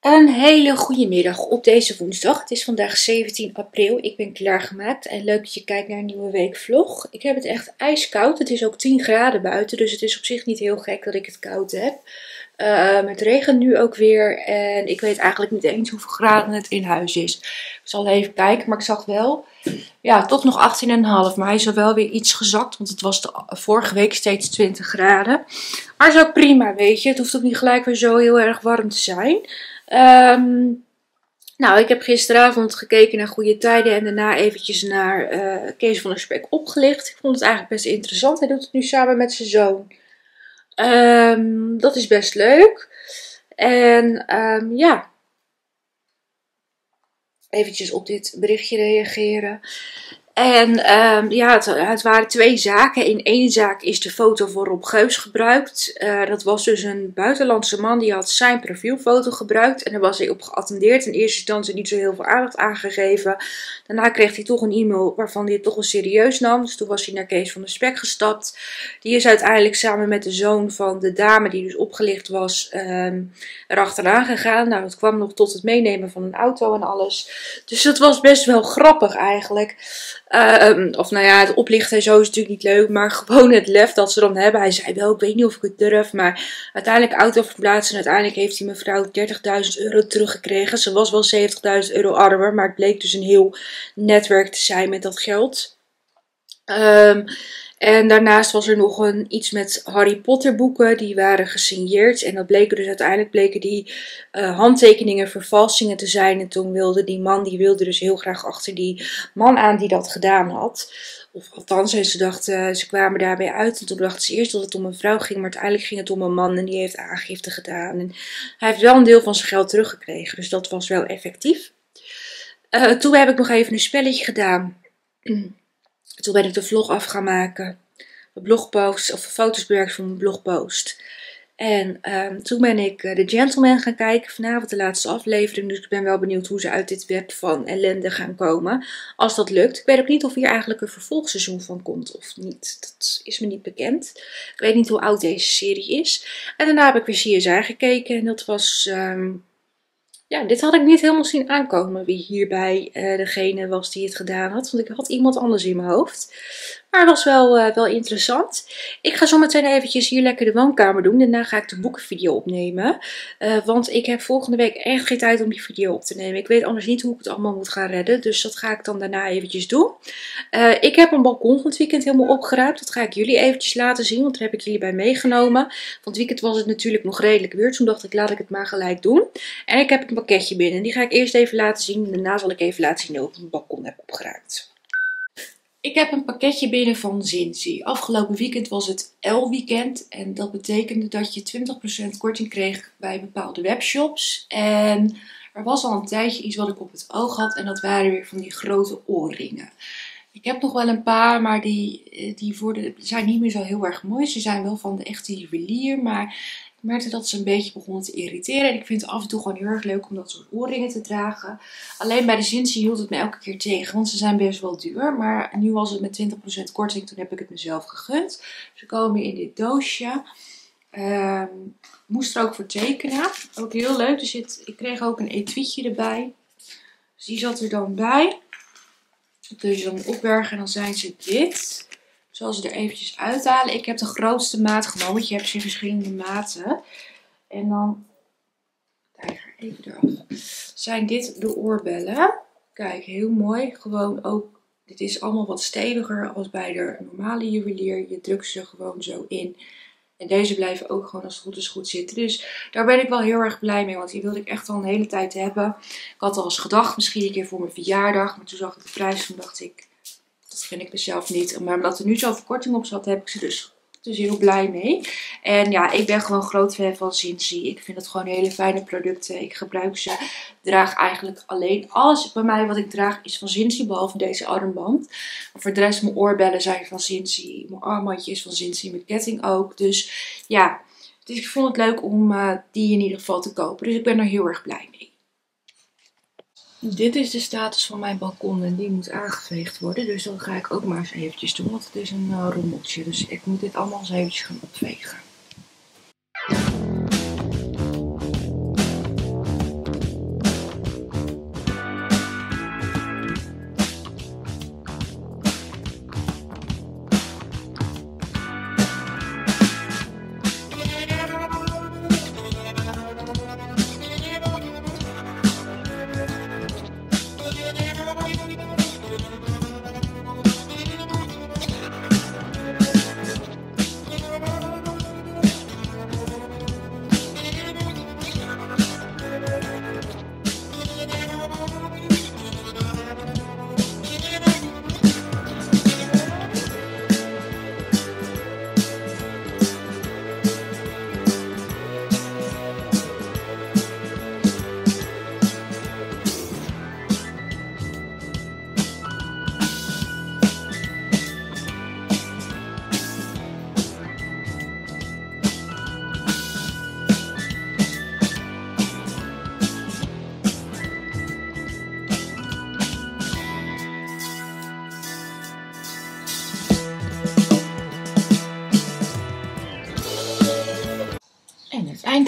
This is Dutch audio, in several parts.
Een hele goede middag op deze woensdag. Het is vandaag 17 april. Ik ben klaargemaakt en leuk dat je kijkt naar een nieuwe weekvlog. Ik heb het echt ijskoud. Het is ook 10 graden buiten, dus het is op zich niet heel gek dat ik het koud heb. Uh, het regent nu ook weer en ik weet eigenlijk niet eens hoeveel graden het in huis is. Ik zal even kijken, maar ik zag wel, ja, toch nog 18,5. Maar hij is wel weer iets gezakt, want het was de vorige week steeds 20 graden. Maar is ook prima, weet je. Het hoeft ook niet gelijk weer zo heel erg warm te zijn. Um, nou, ik heb gisteravond gekeken naar Goede Tijden en daarna eventjes naar uh, Kees van der Spek opgelicht. Ik vond het eigenlijk best interessant. Hij doet het nu samen met zijn zoon. Um, dat is best leuk. En um, ja, eventjes op dit berichtje reageren. En um, ja, het, waren twee zaken. In één zaak is de foto voor Rob Geus gebruikt. Uh, dat was dus een buitenlandse man die had zijn profielfoto gebruikt. En daar was hij op geattendeerd. In eerste instantie niet zo heel veel aandacht aangegeven. Daarna kreeg hij toch een e-mail waarvan hij het toch wel serieus nam. Dus toen was hij naar Kees van der Spek gestapt. Die is uiteindelijk samen met de zoon van de dame die dus opgelicht was um, erachteraan gegaan. Nou, het kwam nog tot het meenemen van een auto en alles. Dus dat was best wel grappig eigenlijk. Uh, of nou ja, het oplichten en zo is natuurlijk niet leuk, maar gewoon het lef dat ze dan hebben. Hij zei wel, ik weet niet of ik het durf, maar uiteindelijk auto verplaatsen. En uiteindelijk heeft die mevrouw 30.000 euro teruggekregen. Ze was wel 70.000 euro armer, maar het bleek dus een heel netwerk te zijn met dat geld. Um, en daarnaast was er nog een, iets met Harry Potter boeken, die waren gesigneerd. En dat bleken dus uiteindelijk bleken die uh, handtekeningen vervalsingen te zijn. En toen wilde die man, die wilde dus heel graag achter die man aan die dat gedaan had. Of althans, ze dachten, ze kwamen daarbij uit. En toen dachten ze eerst dat het om een vrouw ging, maar uiteindelijk ging het om een man en die heeft aangifte gedaan. En hij heeft wel een deel van zijn geld teruggekregen, dus dat was wel effectief. Uh, toen heb ik nog even een spelletje gedaan. Toen ben ik de vlog af gaan maken. Een blogpost, of foto's bewerkt voor mijn blogpost. En um, toen ben ik uh, The Gentleman gaan kijken. Vanavond de laatste aflevering. Dus ik ben wel benieuwd hoe ze uit dit web van ellende gaan komen. Als dat lukt. Ik weet ook niet of hier eigenlijk een vervolgseizoen van komt of niet. Dat is me niet bekend. Ik weet niet hoe oud deze serie is. En daarna heb ik weer CSI gekeken. En dat was um, ja, dit had ik niet helemaal zien aankomen wie hierbij uh, degene was die het gedaan had. Want ik had iemand anders in mijn hoofd. Maar was wel, uh, wel interessant. Ik ga zo meteen eventjes hier lekker de woonkamer doen. Daarna ga ik de boekenvideo opnemen. Uh, want ik heb volgende week echt geen tijd om die video op te nemen. Ik weet anders niet hoe ik het allemaal moet gaan redden. Dus dat ga ik dan daarna eventjes doen. Uh, ik heb een balkon van het weekend helemaal opgeruimd. Dat ga ik jullie eventjes laten zien. Want daar heb ik jullie bij meegenomen. Van het weekend was het natuurlijk nog redelijk weer. Toen dacht ik laat ik het maar gelijk doen. En ik heb een pakketje binnen. Die ga ik eerst even laten zien. Daarna zal ik even laten zien hoe ik mijn balkon heb opgeruimd. Ik heb een pakketje binnen van Zinzi. Afgelopen weekend was het L-weekend. En dat betekende dat je 20% korting kreeg bij bepaalde webshops. En er was al een tijdje iets wat ik op het oog had. En dat waren weer van die grote oorringen. Ik heb nog wel een paar, maar die, die worden, zijn niet meer zo heel erg mooi. Ze zijn wel van de echte juwelier, maar ik merkte dat ze een beetje begonnen te irriteren. En ik vind het af en toe gewoon heel erg leuk om dat soort oorringen te dragen. Alleen bij de Zinzi hield het me elke keer tegen, want ze zijn best wel duur. Maar nu was het met 20% korting, toen heb ik het mezelf gegund. Ze komen in dit doosje. Um, moest er ook voor tekenen. Ook heel leuk. Zit, ik kreeg ook een etuietje erbij. Dus die zat er dan bij. Dat kun je dan opbergen en dan zijn ze dit zal ze er eventjes uithalen. Ik heb de grootste maat genomen, want je hebt ze verschillende maten. En dan, kijk even eraf, zijn dit de oorbellen. Kijk, heel mooi. Gewoon ook, dit is allemaal wat steviger als bij de normale juwelier. Je drukt ze gewoon zo in. En deze blijven ook gewoon als het goed is goed zitten. Dus daar ben ik wel heel erg blij mee. Want die wilde ik echt al een hele tijd hebben. Ik had al eens gedacht, misschien een keer voor mijn verjaardag. Maar toen zag ik de prijs en dacht ik, vind ik dus zelf niet. Maar omdat er nu zoveel korting op zat, heb ik ze dus, dus heel blij mee. En ja, ik ben gewoon groot fan van Zinzi. Ik vind het gewoon hele fijne producten. Ik gebruik ze. Draag eigenlijk alleen. Alles bij mij wat ik draag is van Zinzi, behalve deze armband. Voor de rest, mijn oorbellen zijn van Zinzi. Mijn armbandje is van Zinzi, mijn ketting ook. Dus ja, dus ik vond het leuk om uh, die in ieder geval te kopen. Dus ik ben er heel erg blij mee. Dit is de status van mijn balkon en die moet aangeveegd worden. Dus dat ga ik ook maar eens eventjes doen, want het is een uh, rommeltje. Dus ik moet dit allemaal eens eventjes gaan opvegen.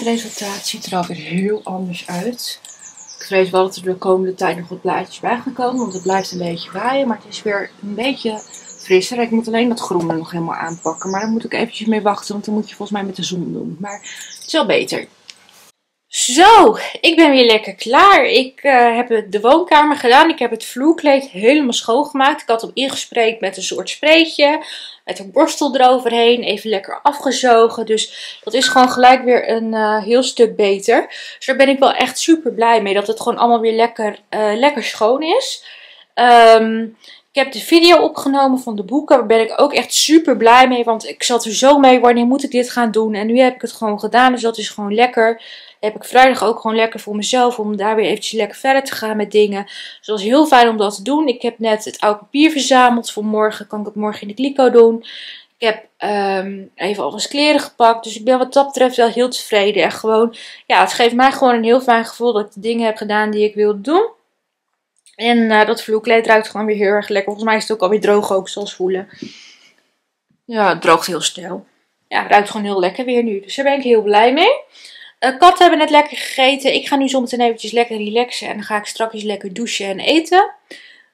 Eindresultaat ziet er alweer heel anders uit. Ik vrees wel dat er de komende tijd nog wat blaadjes bij gaan komen, want het blijft een beetje waaien. Maar het is weer een beetje frisser. Ik moet alleen dat groene nog helemaal aanpakken. Maar daar moet ik eventjes mee wachten, want dan moet je volgens mij met de zon doen. Maar het is wel beter. Zo, ik ben weer lekker klaar. Ik uh, heb de woonkamer gedaan. Ik heb het vloerkleed helemaal schoongemaakt. Ik had hem ingespreekt met een soort spreetje. Met een borstel eroverheen. Even lekker afgezogen. Dus dat is gewoon gelijk weer een uh, heel stuk beter. Dus daar ben ik wel echt super blij mee. Dat het gewoon allemaal weer lekker, uh, lekker schoon is. Um, ik heb de video opgenomen van de boeken. Daar ben ik ook echt super blij mee. Want ik zat er zo mee. Wanneer moet ik dit gaan doen? En nu heb ik het gewoon gedaan. Dus dat is gewoon lekker heb ik vrijdag ook gewoon lekker voor mezelf om daar weer eventjes lekker verder te gaan met dingen. Dus dat was heel fijn om dat te doen. Ik heb net het oud papier verzameld voor morgen. Kan ik het morgen in de kliko doen. Ik heb um, even alles kleren gepakt. Dus ik ben wat dat betreft wel heel tevreden. En gewoon, ja, het geeft mij gewoon een heel fijn gevoel dat ik de dingen heb gedaan die ik wilde doen. En uh, dat vloerkleed ruikt gewoon weer heel erg lekker. Volgens mij is het ook alweer droog ook, zoals voelen. Ja, het droogt heel snel. Ja, het ruikt gewoon heel lekker weer nu. Dus daar ben ik heel blij mee. Uh, katten hebben net lekker gegeten. Ik ga nu zometeen eventjes lekker relaxen. En dan ga ik straks lekker douchen en eten.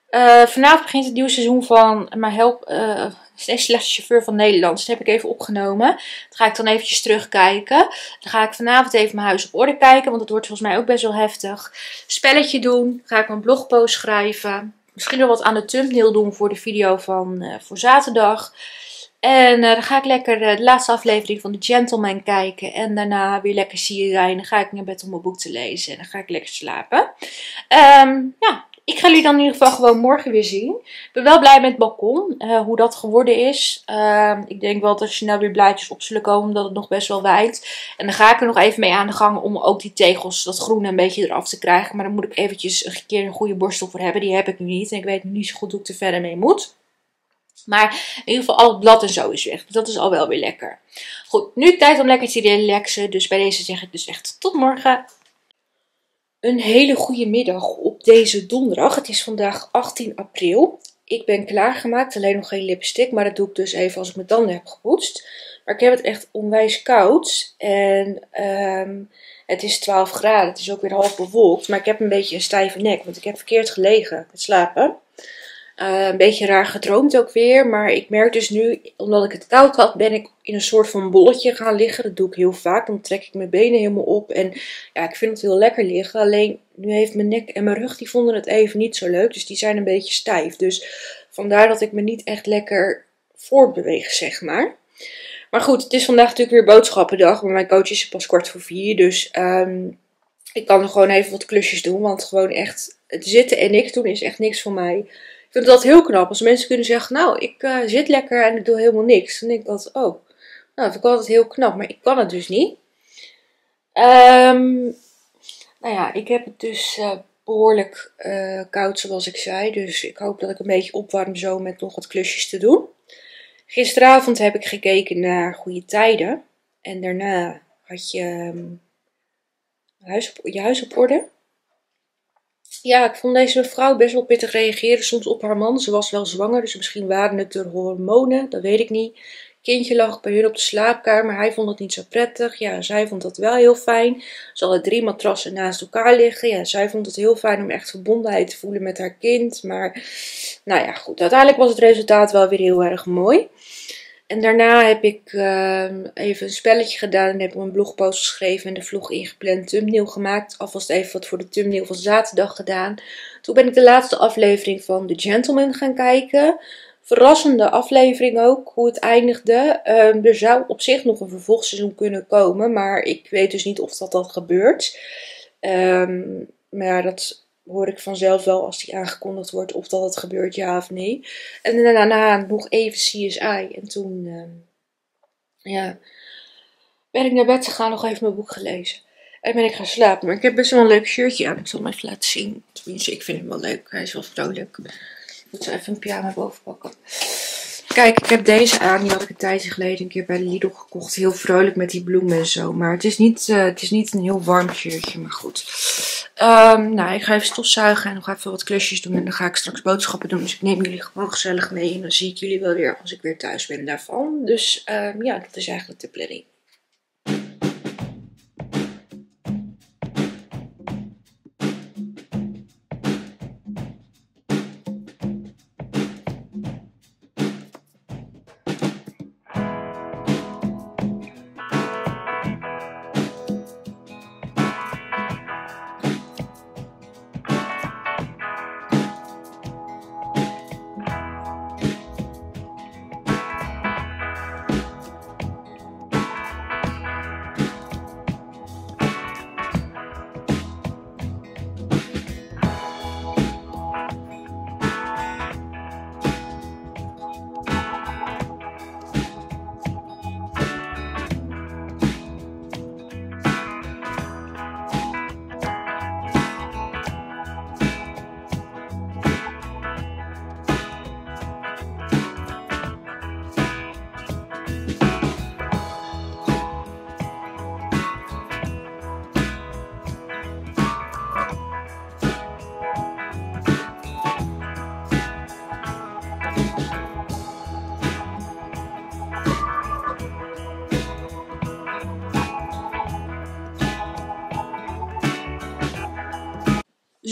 Uh, vanavond begint het nieuwe seizoen van mijn help, uh, slechtste chauffeur van Nederland. dat heb ik even opgenomen. Dat ga ik dan eventjes terugkijken. Dan ga ik vanavond even mijn huis op orde kijken. Want het wordt volgens mij ook best wel heftig. Spelletje doen. Ga ik mijn blogpost schrijven. Misschien nog wat aan de thumbnail doen voor de video van voor zaterdag. En uh, dan ga ik lekker de laatste aflevering van The Gentleman kijken. En daarna weer lekker CSI. En dan ga ik naar bed om mijn boek te lezen. En dan ga ik lekker slapen. Um, ja, ik ga jullie dan in ieder geval gewoon morgen weer zien. Ik ben wel blij met het balkon. Uh, hoe dat geworden is. Uh, ik denk wel dat er snel weer blaadjes op zullen komen. Omdat het nog best wel waait. En dan ga ik er nog even mee aan de gang. Om ook die tegels, dat groene een beetje eraf te krijgen. Maar dan moet ik eventjes een keer een goede borstel voor hebben. Die heb ik nu niet. En ik weet niet zo goed hoe ik er verder mee moet. Maar in ieder geval al het blad en zo is weg. Dus dat is al wel weer lekker. Goed, nu tijd om lekker te relaxen. Dus bij deze zeg ik dus echt tot morgen. Een hele goede middag op deze donderdag. Het is vandaag 18 april. Ik ben klaargemaakt, alleen nog geen lipstick. Maar dat doe ik dus even als ik mijn tanden heb gepoetst. Maar ik heb het echt onwijs koud. En um, het is 12 graden. Het is ook weer half bewolkt. Maar ik heb een beetje een stijve nek. Want ik heb verkeerd gelegen met slapen. Uh, een beetje raar gedroomd ook weer. Maar ik merk dus nu, omdat ik het koud had, ben ik in een soort van bolletje gaan liggen. Dat doe ik heel vaak. Dan trek ik mijn benen helemaal op. En ja, ik vind het heel lekker liggen. Alleen nu heeft mijn nek en mijn rug, die vonden het even niet zo leuk. Dus die zijn een beetje stijf. Dus vandaar dat ik me niet echt lekker voortbeweeg, zeg maar. Maar goed, het is vandaag natuurlijk weer boodschappendag. Maar mijn coach is pas kwart voor vier. Dus um, ik kan gewoon even wat klusjes doen. Want gewoon echt, het zitten en niks doen is echt niks voor mij. Vind dat heel knap. Als mensen kunnen zeggen, nou, ik uh, zit lekker en ik doe helemaal niks. Dan denk ik altijd, oh, nou, dat vind ik altijd heel knap. Maar ik kan het dus niet. Um, nou ja, ik heb het dus uh, behoorlijk uh, koud, zoals ik zei. Dus ik hoop dat ik een beetje opwarm zo met nog wat klusjes te doen. Gisteravond heb ik gekeken naar Goede Tijden. En daarna had je um, huis op, je huis op orde ja, ik vond deze mevrouw best wel pittig reageren soms op haar man. Ze was wel zwanger, dus misschien waren het de hormonen, dat weet ik niet. Kindje lag bij hun op de slaapkamer, hij vond het niet zo prettig. Ja, zij vond dat wel heel fijn. Ze hadden drie matrassen naast elkaar liggen. Ja, zij vond het heel fijn om echt verbondenheid te voelen met haar kind. Maar, nou ja, goed. Uiteindelijk was het resultaat wel weer heel erg mooi. En daarna heb ik uh, even een spelletje gedaan en heb ik een blogpost geschreven en de vlog ingepland, thumbnail gemaakt. Alvast even wat voor de thumbnail van zaterdag gedaan. Toen ben ik de laatste aflevering van The Gentleman gaan kijken. Verrassende aflevering ook, hoe het eindigde. Um, er zou op zich nog een vervolgseizoen kunnen komen, maar ik weet dus niet of dat, dat gebeurt. Um, maar dat hoor ik vanzelf wel als die aangekondigd wordt of dat het gebeurt, ja of nee. En daarna nog even CSI. En toen uh, ja, ben ik naar bed gegaan, nog even mijn boek gelezen. En ben ik gaan slapen. Maar ik heb best wel een leuk shirtje aan. Ik zal hem even laten zien. Tenminste, ik vind hem wel leuk. Hij is wel vrolijk. Ik moet zo even een pyjama boven pakken. Kijk, ik heb deze aan. Die had ik een tijdje geleden een keer bij Lidl gekocht. Heel vrolijk met die bloemen en zo. Maar het is niet, uh, het is niet een heel warm shirtje. Maar goed. Um, nou, ik ga even stofzuigen en nog even wat klusjes doen. En dan ga ik straks boodschappen doen. Dus ik neem jullie gewoon gezellig mee. En dan zie ik jullie wel weer als ik weer thuis ben daarvan. Dus um, ja, dat is eigenlijk de planning.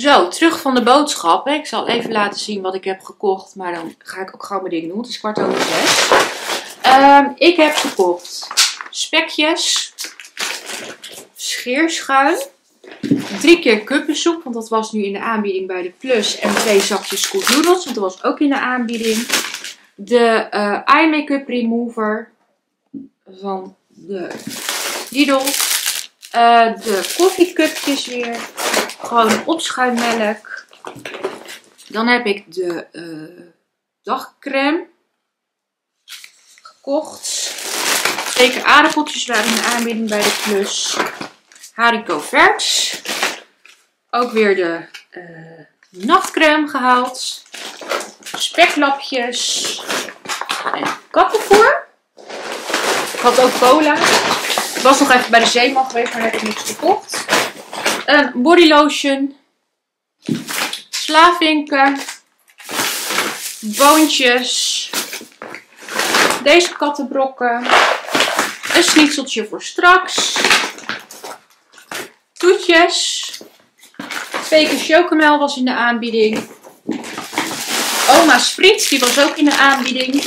Zo, terug van de boodschappen. Ik zal even laten zien wat ik heb gekocht. Maar dan ga ik ook gewoon mijn ding doen. Het is kwart over zes. Ehm, ik heb gekocht spekjes, scheerschuim, drie keer kuppensoep, want dat was nu in de aanbieding bij de Plus. En twee zakjes scoot noodles, want dat was ook in de aanbieding. De uh, eye make-up remover van de Lidl. Uh, de koffiecupjes weer. Gewoon opschuimmelk. Dan heb ik de uh, dagcreme gekocht. Zeker aardappeltjes waren in de aanbieding bij de Plus. Haricot vers. Ook weer de uh, nachtcreme gehaald. Speklapjes. En kattenvoer. Ik had ook cola. Ik was nog even bij de zeeman geweest, maar heb ik niks gekocht. Een body lotion. Slavinken. Boontjes. Deze kattenbrokken. Een schnitzeltje voor straks. Toetjes. Twee keer chocomel was in de aanbieding. Oma's friet, die was ook in de aanbieding.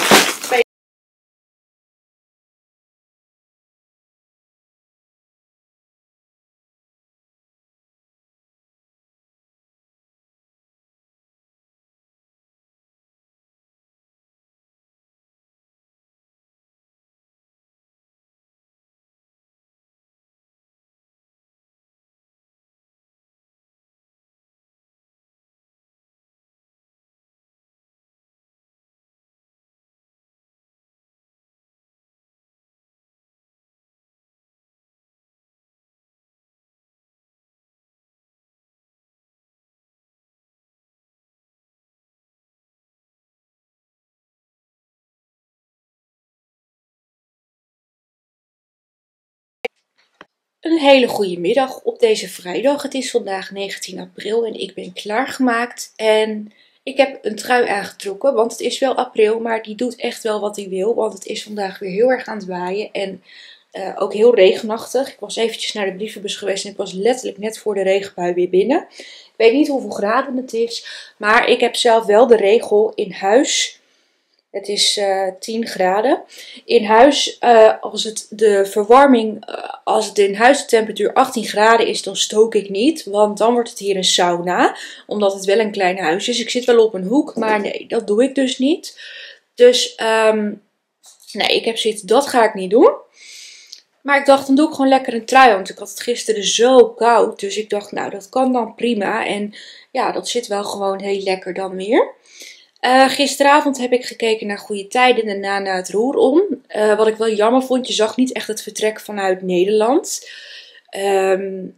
Een hele goede middag op deze vrijdag. Het is vandaag 19 april en ik ben klaargemaakt. En ik heb een trui aangetrokken, want het is wel april, maar die doet echt wel wat hij wil. Want het is vandaag weer heel erg aan het waaien en uh, ook heel regenachtig. Ik was eventjes naar de brievenbus geweest en ik was letterlijk net voor de regenbui weer binnen. Ik weet niet hoeveel graden het is, maar ik heb zelf wel de regel in huis het is uh, eh, 10 graden. In huis, uh, als het de verwarming, uh, als het in huis de temperatuur 18 graden is, dan stook ik niet. Want dan wordt het hier een sauna. Omdat het wel een klein huis is. Ik zit wel op een hoek, maar nee, dat doe ik dus niet. Dus, um, nee, ik heb zoiets, dat ga ik niet doen. Maar ik dacht, dan doe ik gewoon lekker een trui. Want ik had het gisteren zo koud. Dus ik dacht, nou, dat kan dan prima. En ja, dat zit wel gewoon heel lekker dan weer. Uh, gisteravond heb ik gekeken naar Goede Tijden en daarna het Roerom. Uh, wat ik wel jammer vond, je zag niet echt het vertrek vanuit Nederland. Um,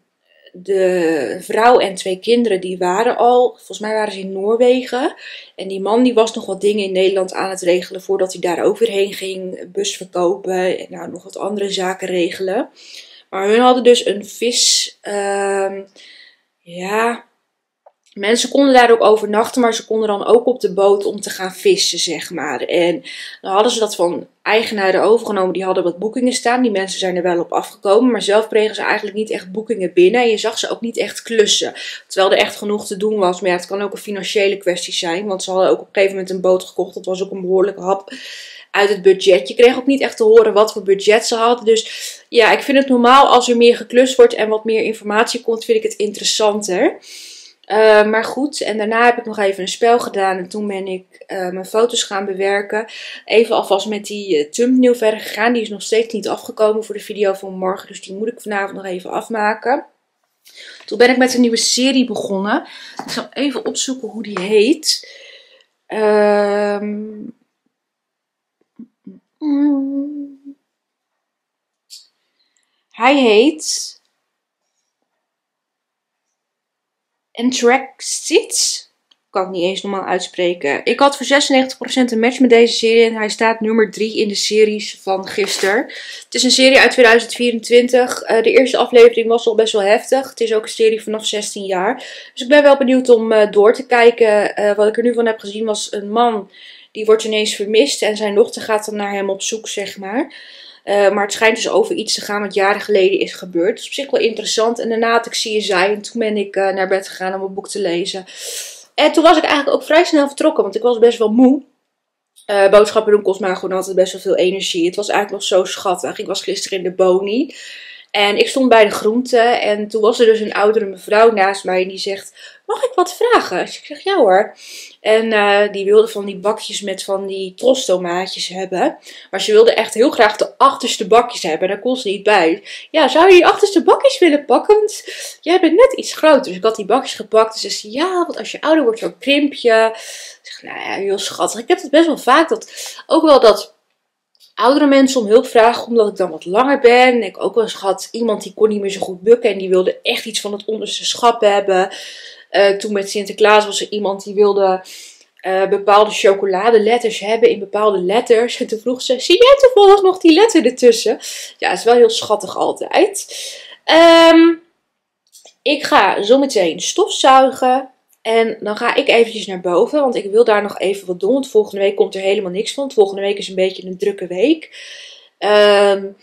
de vrouw en twee kinderen die waren al, volgens mij waren ze in Noorwegen. En die man die was nog wat dingen in Nederland aan het regelen voordat hij daar overheen ging. Bus verkopen en nou, nog wat andere zaken regelen. Maar hun hadden dus een vis, uh, ja, Mensen konden daar ook overnachten, maar ze konden dan ook op de boot om te gaan vissen, zeg maar. En dan hadden ze dat van eigenaren overgenomen, die hadden wat boekingen staan. Die mensen zijn er wel op afgekomen, maar zelf kregen ze eigenlijk niet echt boekingen binnen. En je zag ze ook niet echt klussen. Terwijl er echt genoeg te doen was. Maar ja, het kan ook een financiële kwestie zijn, want ze hadden ook op een gegeven moment een boot gekocht. Dat was ook een behoorlijke hap uit het budget. Je kreeg ook niet echt te horen wat voor budget ze hadden. Dus ja, ik vind het normaal als er meer geklust wordt en wat meer informatie komt, vind ik het interessanter. Uh, maar goed, en daarna heb ik nog even een spel gedaan. En toen ben ik uh, mijn foto's gaan bewerken. Even alvast met die uh, thumbnail verder gegaan. Die is nog steeds niet afgekomen voor de video van morgen. Dus die moet ik vanavond nog even afmaken. Toen ben ik met een nieuwe serie begonnen. Ik zal even opzoeken hoe die heet. Um, hij heet Antraxit. Kan ik niet eens normaal uitspreken. Ik had voor 96% een match met deze serie. En hij staat nummer 3 in de series van gisteren. Het is een serie uit 2024. Uh, eh, de eerste aflevering was al best wel heftig. Het is ook een serie vanaf 16 jaar. Dus ik ben wel benieuwd om uh, door te kijken. Uh, wat ik er nu van heb gezien was een man. Die wordt ineens vermist. En zijn dochter gaat dan naar hem op zoek, zeg maar. Eh, maar het schijnt dus over iets te gaan wat jaren geleden is gebeurd. Dat is op zich wel interessant. En daarna had ik CSI en toen ben ik naar bed gegaan om een boek te lezen. En toen was ik eigenlijk ook vrij snel vertrokken, want ik was best wel moe. boodschappen doen kost mij gewoon altijd best wel veel energie. Het was eigenlijk nog zo schattig. Ik was gisteren in de Boni. En ik stond bij de groente en toen was er dus een oudere mevrouw naast mij en die zegt, mag ik wat vragen? Dus ik zeg, ja hoor. En uh, die wilde van die bakjes met van die trostomaatjes hebben. Maar ze wilde echt heel graag de achterste bakjes hebben. Daar kon ze niet bij. Ja, zou je die achterste bakjes willen pakken? Want jij bent net iets groter. Dus ik had die bakjes gepakt. Dus ze zei, ja, want als je ouder wordt, zo krimp je. Ik zeg, nou ja, heel schattig. Ik heb het best wel vaak. Dat, ook wel dat oudere mensen om hulp vragen, omdat ik dan wat langer ben. Ik heb ook wel eens gehad iemand die kon niet meer zo goed bukken en die wilde echt iets van het onderste schap hebben. Uh, toen met Sinterklaas was er iemand die wilde uh, bepaalde chocoladeletters hebben in bepaalde letters. En toen vroeg ze, zie jij toevallig nog die letter ertussen? Ja, is wel heel schattig altijd. Um, ik ga zo meteen stofzuigen. En dan ga ik eventjes naar boven, want ik wil daar nog even wat doen. Want volgende week komt er helemaal niks van. volgende week is een beetje een drukke week. Um,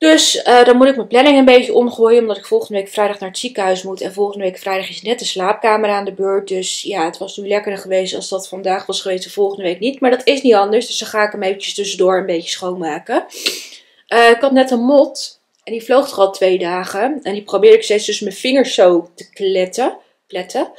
dus uh, dan moet ik mijn planning een beetje omgooien, omdat ik volgende week vrijdag naar het ziekenhuis moet. En volgende week vrijdag is net de slaapkamer aan de beurt. Dus ja, het was nu lekkerder geweest als dat vandaag was geweest en volgende week niet. Maar dat is niet anders, dus dan ga ik hem eventjes tussendoor een beetje schoonmaken. Uh, ik had net een mot en die vloog er al twee dagen. En die probeerde ik steeds tussen mijn vingers zo te kletten pletten.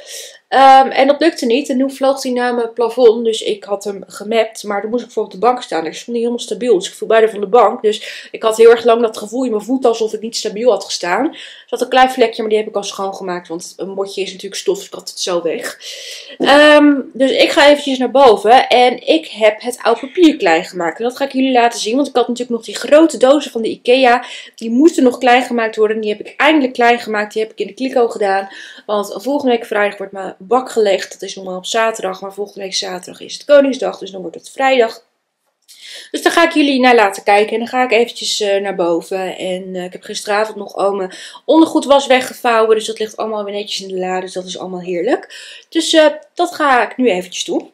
Um, en dat lukte niet. En toen vloog hij naar mijn plafond. Dus ik had hem gemapt. Maar toen moest ik voor op de bank staan. Ik stond niet helemaal stabiel. Dus ik viel bijna van de bank. Dus ik had heel erg lang dat gevoel in mijn voet alsof ik niet stabiel had gestaan. Er zat een klein vlekje, maar die heb ik al schoongemaakt. Want een motje is natuurlijk stof. Ik had het zo weg. Um, dus ik ga eventjes naar boven. En ik heb het oud papier klein gemaakt. En dat ga ik jullie laten zien. Want ik had natuurlijk nog die grote dozen van de Ikea. Die moesten nog klein gemaakt worden. Die heb ik eindelijk klein gemaakt. Die heb ik in de kliko gedaan. Want volgende week vrijdag wordt mijn bak gelegd. Dat is normaal op zaterdag, maar volgende week zaterdag is het Koningsdag, dus dan wordt het vrijdag. Dus daar ga ik jullie naar laten kijken. En dan ga ik eventjes uh, naar boven. En uh, ik heb gisteravond nog al mijn ondergoed was weggevouwen. Dus dat ligt allemaal weer netjes in de la. Dus dat is allemaal heerlijk. Dus uh, dat ga ik nu eventjes doen.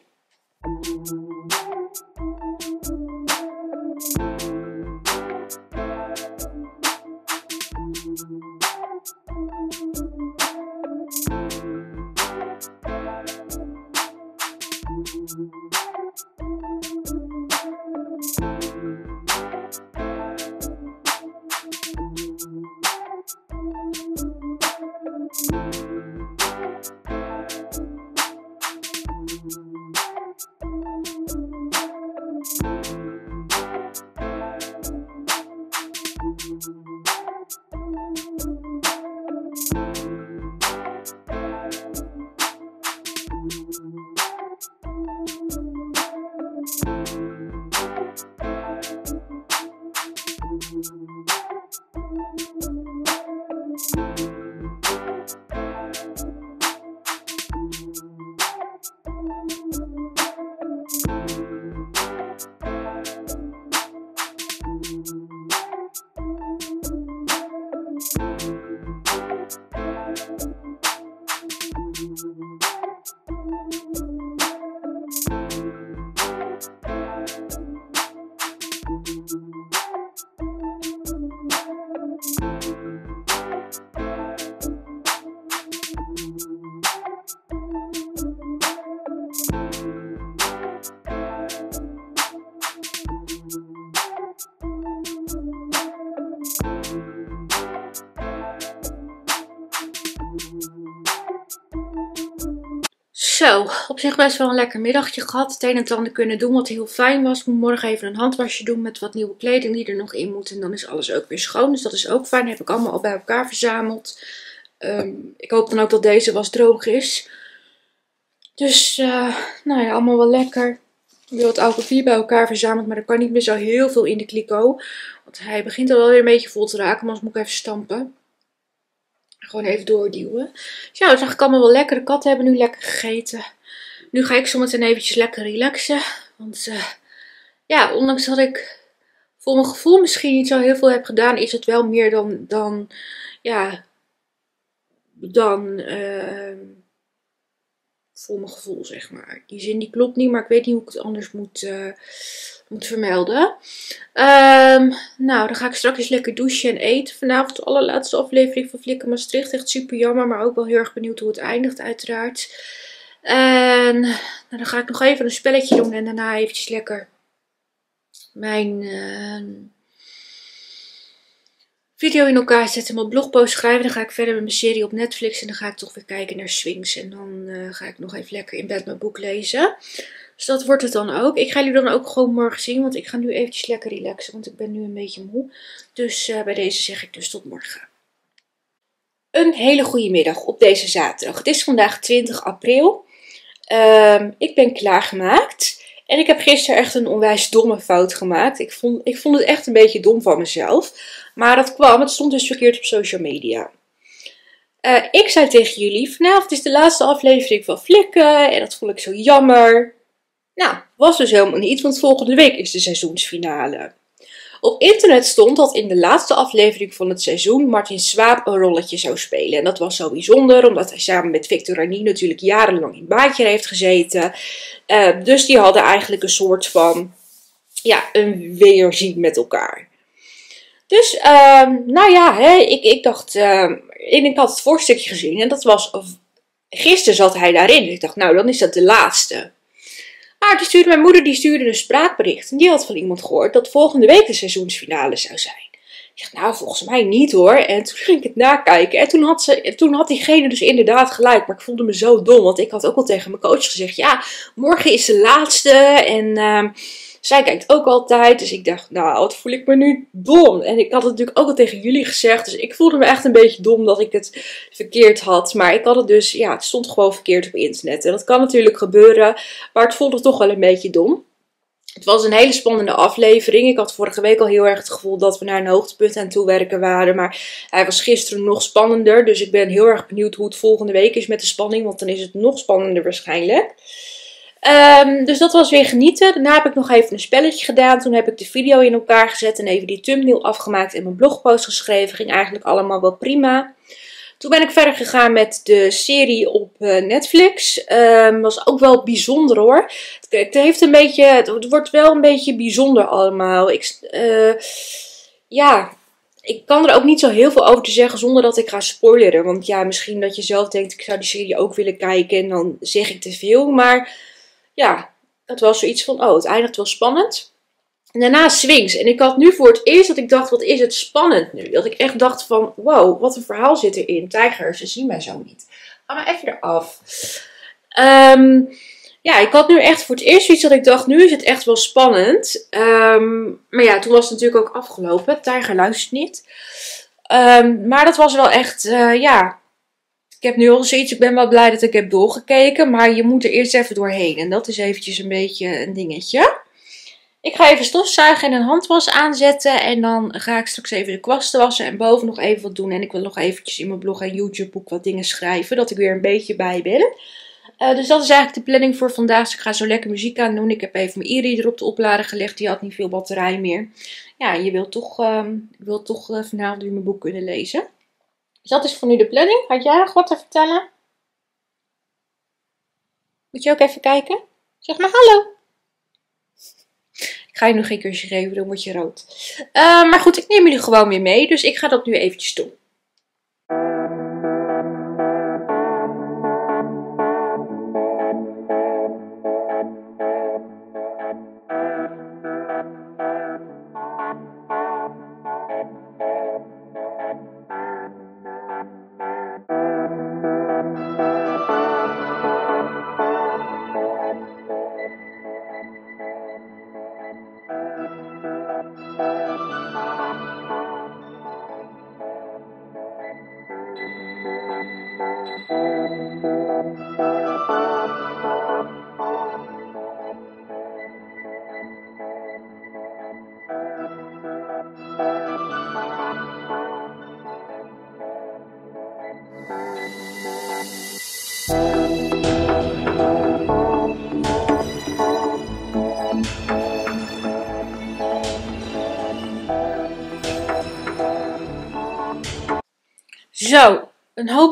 Zo, op zich best wel een lekker middagje gehad. Het een en ander kunnen doen wat heel fijn was. Ik moet morgen even een handwasje doen met wat nieuwe kleding die er nog in moet. En dan is alles ook weer schoon. Dus dat is ook fijn. Heb ik allemaal al bij elkaar verzameld. Um, ik hoop dan ook dat deze was droog is. Dus, uh, nou ja, allemaal wel lekker. Ik wil het oude vier bij elkaar verzameld, maar er kan niet meer zo heel veel in de kliko. Want hij begint al wel weer een beetje vol te raken, maar anders moet ik even stampen. Gewoon even doorduwen. Dus ja, dat zag ik allemaal wel lekker. De katten hebben nu lekker gegeten. Nu ga ik zometeen eventjes lekker relaxen. Want uh, ja, ondanks dat ik voor mijn gevoel misschien niet zo heel veel heb gedaan, is het wel meer dan, dan ja, dan uh, voor mijn gevoel, zeg maar. Die zin die klopt niet, maar ik weet niet hoe ik het anders moet, uh, moet vermelden. Ehm, nou, dan ga ik straks eens lekker douchen en eten. Vanavond de allerlaatste aflevering van Flikker Maastricht. Echt super jammer, maar ook wel heel erg benieuwd hoe het eindigt uiteraard. En nou, dan ga ik nog even een spelletje doen en daarna eventjes lekker mijn uh, video in elkaar zetten, mijn blogpost schrijven. Dan ga ik verder met mijn serie op Netflix en dan ga ik toch weer kijken naar Swings. En dan uh, ga ik nog even lekker in bed mijn boek lezen. Dus dat wordt het dan ook. Ik ga jullie dan ook gewoon morgen zien, want ik ga nu eventjes lekker relaxen, want ik ben nu een beetje moe. Dus uh, bij deze zeg ik dus tot morgen. Een hele goede middag op deze zaterdag. Het is vandaag 20 april. Um, ik ben klaargemaakt. En ik heb gisteren echt een onwijs domme fout gemaakt. Ik vond, ik vond het echt een beetje dom van mezelf. Maar dat kwam, het stond dus verkeerd op social media. Uh, ik zei tegen jullie, vanavond is de laatste aflevering van Flikken. En dat vond ik zo jammer. Nou, was dus helemaal niet, want volgende week is de seizoensfinale. Op internet stond dat in de laatste aflevering van het seizoen Martin Swaap een rolletje zou spelen. En dat was zo bijzonder, omdat hij samen met Victor Rani natuurlijk jarenlang in baantje heeft gezeten. Uh, dus die hadden eigenlijk een soort van, ja, een weerzien met elkaar. Dus, uh, nou ja, hè, ik, ik dacht, uh, ik had het voorstukje gezien en dat was, gisteren zat hij daarin. Ik dacht, nou, dan is dat de laatste. Maar toen stuurde mijn moeder die stuurde een spraakbericht. En die had van iemand gehoord dat volgende week de seizoensfinale zou zijn. Ik dacht, nou, volgens mij niet hoor. En toen ging ik het nakijken. En toen had, ze, toen had diegene dus inderdaad gelijk. Maar ik voelde me zo dom. Want ik had ook al tegen mijn coach gezegd: ja, morgen is de laatste. En. Uh, zij kijkt ook altijd. Dus ik dacht, nou, wat voel ik me nu dom. En ik had het natuurlijk ook al tegen jullie gezegd. Dus ik voelde me echt een beetje dom dat ik het verkeerd had. Maar ik had het dus, ja, het stond gewoon verkeerd op internet. En dat kan natuurlijk gebeuren. Maar het voelde toch wel een beetje dom. Het was een hele spannende aflevering. Ik had vorige week al heel erg het gevoel dat we naar een hoogtepunt aan toe werken waren. Maar hij was gisteren nog spannender. Dus ik ben heel erg benieuwd hoe het volgende week is met de spanning. Want dan is het nog spannender waarschijnlijk. Um, dus dat was weer genieten. Daarna heb ik nog even een spelletje gedaan. Toen heb ik de video in elkaar gezet en even die thumbnail afgemaakt en mijn blogpost geschreven. Ging eigenlijk allemaal wel prima. Toen ben ik verder gegaan met de serie op uh, Netflix. Um, was ook wel bijzonder hoor. Het, heeft een beetje, het wordt wel een beetje bijzonder allemaal. Ik, uh, ja, ik kan er ook niet zo heel veel over te zeggen zonder dat ik ga spoileren. Want ja, misschien dat je zelf denkt, ik zou die serie ook willen kijken en dan zeg ik te veel. Maar ja, het was zoiets van, oh, het eindigt wel spannend. En daarna swings. En ik had nu voor het eerst dat ik dacht, wat is het spannend nu? Dat ik echt dacht van, wow, wat een verhaal zit erin. Tijgers, ze zien mij zo niet. Ga maar even eraf. Um, ja, ik had nu echt voor het eerst zoiets dat ik dacht, nu is het echt wel spannend. Um, maar ja, toen was het natuurlijk ook afgelopen. Tijger luistert niet. Um, maar dat was wel echt, uh, ja, ik heb nu al zoiets, ik ben wel blij dat ik heb doorgekeken, maar je moet er eerst even doorheen. En dat is eventjes een beetje een dingetje. Ik ga even stofzuigen en een handwas aanzetten. En dan ga ik straks even de kwasten wassen en boven nog even wat doen. En ik wil nog eventjes in mijn blog en YouTube boek wat dingen schrijven, dat ik weer een beetje bij ben. Uh, dus dat is eigenlijk de planning voor vandaag. Dus ik ga zo lekker muziek aan doen. Ik heb even mijn e-reader op de oplader gelegd. Die had niet veel batterij meer. Ja, je wilt toch, uh, toch uh, vanavond weer mijn boek kunnen lezen. Dus dat is voor nu de planning. Had jij nog wat te vertellen? Moet je ook even kijken? Zeg maar hallo. Ik ga je nog een kusje geven, dan word je rood. Uh, maar goed, ik neem jullie gewoon weer mee. Dus ik ga dat nu eventjes doen.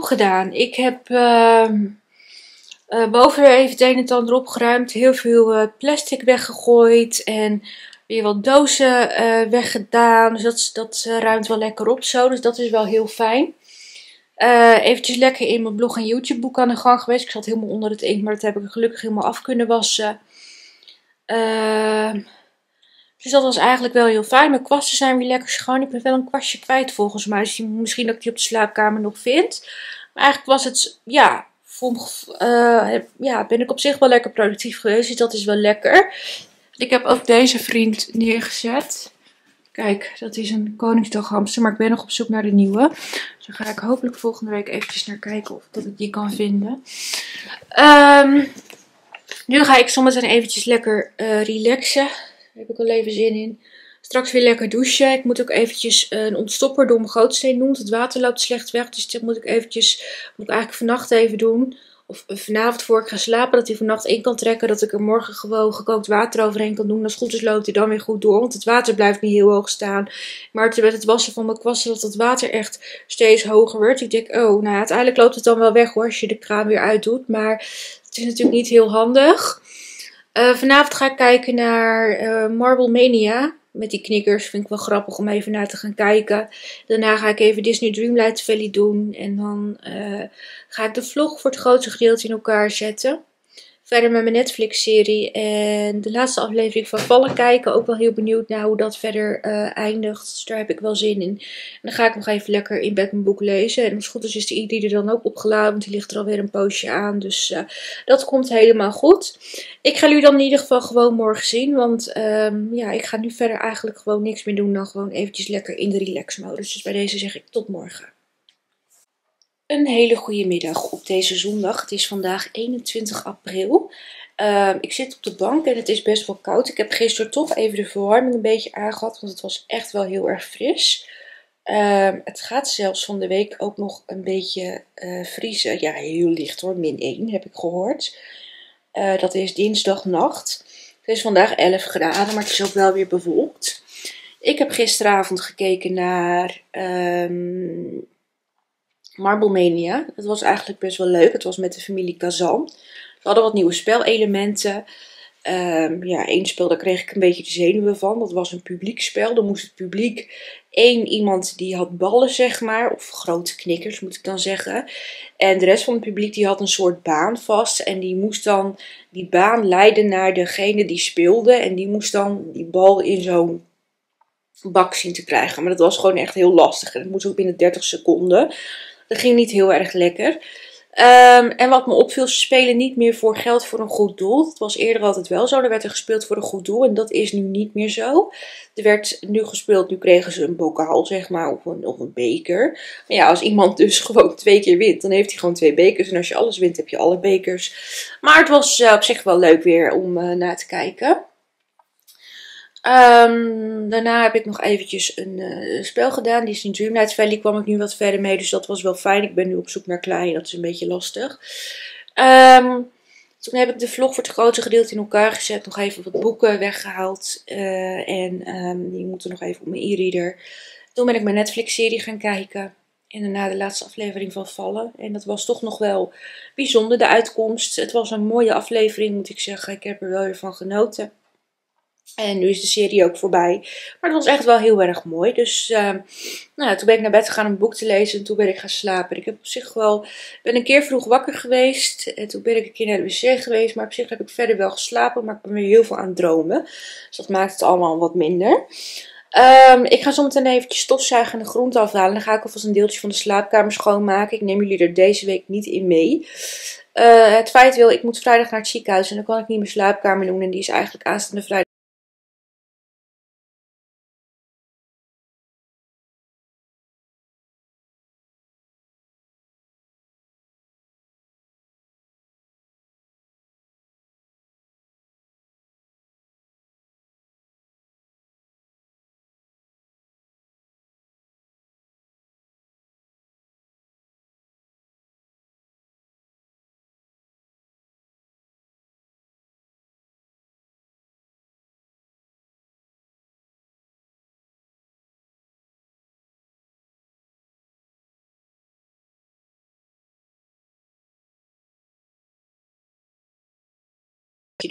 Gedaan. Ik heb uh, Uh, boven even het een en ander opgeruimd. Heel veel plastic weggegooid. En weer wat dozen weggedaan. Dus dat, dat ruimt wel lekker op zo. Dus dat is wel heel fijn. Uh, eventjes lekker in mijn blog en YouTube boek aan de gang geweest. Ik zat helemaal onder het inkt, maar dat heb ik gelukkig helemaal af kunnen wassen. Uh, dus dat was eigenlijk wel heel fijn. Mijn kwasten zijn weer lekker schoon. Ik ben wel een kwastje kwijt volgens mij. Dus misschien dat ik die op de slaapkamer nog vind. Maar eigenlijk was het, ja, uh, ja, ben ik op zich wel lekker productief geweest. Dus dat is wel lekker. Ik heb ook deze vriend neergezet. Kijk, dat is een Koningsdaghamster, maar ik ben nog op zoek naar de nieuwe. Dus daar ga ik hopelijk volgende week eventjes naar kijken of dat ik die kan vinden. Um, nu ga ik zometeen eventjes lekker uh, relaxen. Daar heb ik wel even zin in. Straks weer lekker douchen. Ik moet ook eventjes een ontstopper door mijn gootsteen doen. Het water loopt slecht weg, dus dat moet ik eventjes, moet ik eigenlijk vannacht even doen of vanavond voor ik ga slapen, dat hij vannacht in kan trekken. Dat ik er morgen gewoon gekookt water overheen kan doen. Als het goed is loopt hij dan weer goed door. Want het water blijft niet heel hoog staan. Maar met het wassen van mijn kwasten dat het water echt steeds hoger werd. Ik denk, oh, nou uiteindelijk loopt het dan wel weg hoor. Als je de kraan weer uitdoet. Maar het is natuurlijk niet heel handig. Uh, vanavond ga ik kijken naar uh, Marble Mania met die knikkers. Vind ik wel grappig om even naar te gaan kijken. Daarna ga ik even Disney Dreamlight Valley doen. En dan uh, ga ik de vlog voor het grootste gedeelte in elkaar zetten verder met mijn Netflix-serie en de laatste aflevering van Vallen kijken. Ook wel heel benieuwd naar hoe dat verder uh, eindigt. Dus daar heb ik wel zin in. En dan ga ik nog even lekker in bed mijn boek lezen. En als goed is, is die er dan ook opgeladen, want die ligt er alweer een poosje aan. Dus uh, dat komt helemaal goed. Ik ga jullie dan in ieder geval gewoon morgen zien, want um, ja, ik ga nu verder eigenlijk gewoon niks meer doen dan gewoon eventjes lekker in de relax-modus. Dus bij deze zeg ik tot morgen. Een hele goede middag op deze zondag. Het is vandaag 21 april. Uh, ik zit op de bank en het is best wel koud. Ik heb gisteren toch even de verwarming een beetje aangehad, want het was echt wel heel erg fris. Uh, het gaat zelfs van de week ook nog een beetje uh, vriezen. Ja, heel licht hoor, min 1 heb ik gehoord. Uh, dat is dinsdagnacht. Het is vandaag 11 graden, maar het is ook wel weer bewolkt. Ik heb gisteravond gekeken naar um, Marble Mania. Dat was eigenlijk best wel leuk. Het was met de familie Kazan. We hadden wat nieuwe spelelementen. Um, ja, één spel, daar kreeg ik een beetje de zenuwen van. Dat was een publiek spel. Dan moest het publiek één iemand die had ballen, zeg maar. Of grote knikkers, moet ik dan zeggen. En de rest van het publiek die had een soort baan vast. En die moest dan die baan leiden naar degene die speelde. En die moest dan die bal in zo'n bak zien te krijgen. Maar dat was gewoon echt heel lastig. En dat moest ook binnen 30 seconden. Dat ging niet heel erg lekker. Um, en wat me opviel, ze spelen niet meer voor geld voor een goed doel. Dat was eerder altijd wel zo. Er werd er gespeeld voor een goed doel en dat is nu niet meer zo. Er werd nu gespeeld, nu kregen ze een bokaal, zeg maar, of een, of een beker. Maar ja, als iemand dus gewoon twee keer wint, dan heeft hij gewoon twee bekers. En als je alles wint, heb je alle bekers. Maar het was uh, op zich wel leuk weer om uh, naar te kijken. Um, daarna heb ik nog eventjes een uh, spel gedaan. Die is in Dreamlight Valley kwam ik nu wat verder mee. Dus dat was wel fijn. Ik ben nu op zoek naar klein. Dat is een beetje lastig. Um, toen heb ik de vlog voor het grootste gedeelte in elkaar gezet. Nog even wat boeken weggehaald. Uh, en um, die moeten nog even op mijn e-reader. Toen ben ik mijn Netflix-serie gaan kijken. En daarna de laatste aflevering van Vallen. En dat was toch nog wel bijzonder, de uitkomst. Het was een mooie aflevering, moet ik zeggen. Ik heb er wel weer van genoten. En nu is de serie ook voorbij. Maar het was echt wel heel erg mooi. Dus uh, nou, toen ben ik naar bed gegaan om een boek te lezen. En toen ben ik gaan slapen. Ik heb op zich wel. ben een keer vroeg wakker geweest. En toen ben ik een keer naar de wc geweest. Maar op zich heb ik verder wel geslapen. Maar ik ben weer heel veel aan het dromen. Dus dat maakt het allemaal wat minder. Um, ik ga zo meteen eventjes stofzuigen en de grond afhalen. Dan ga ik alvast een deeltje van de slaapkamer schoonmaken. Ik neem jullie er deze week niet in mee. Uh, het feit wil, ik moet vrijdag naar het ziekenhuis. En dan kan ik niet mijn slaapkamer doen. En die is eigenlijk aanstaande vrijdag.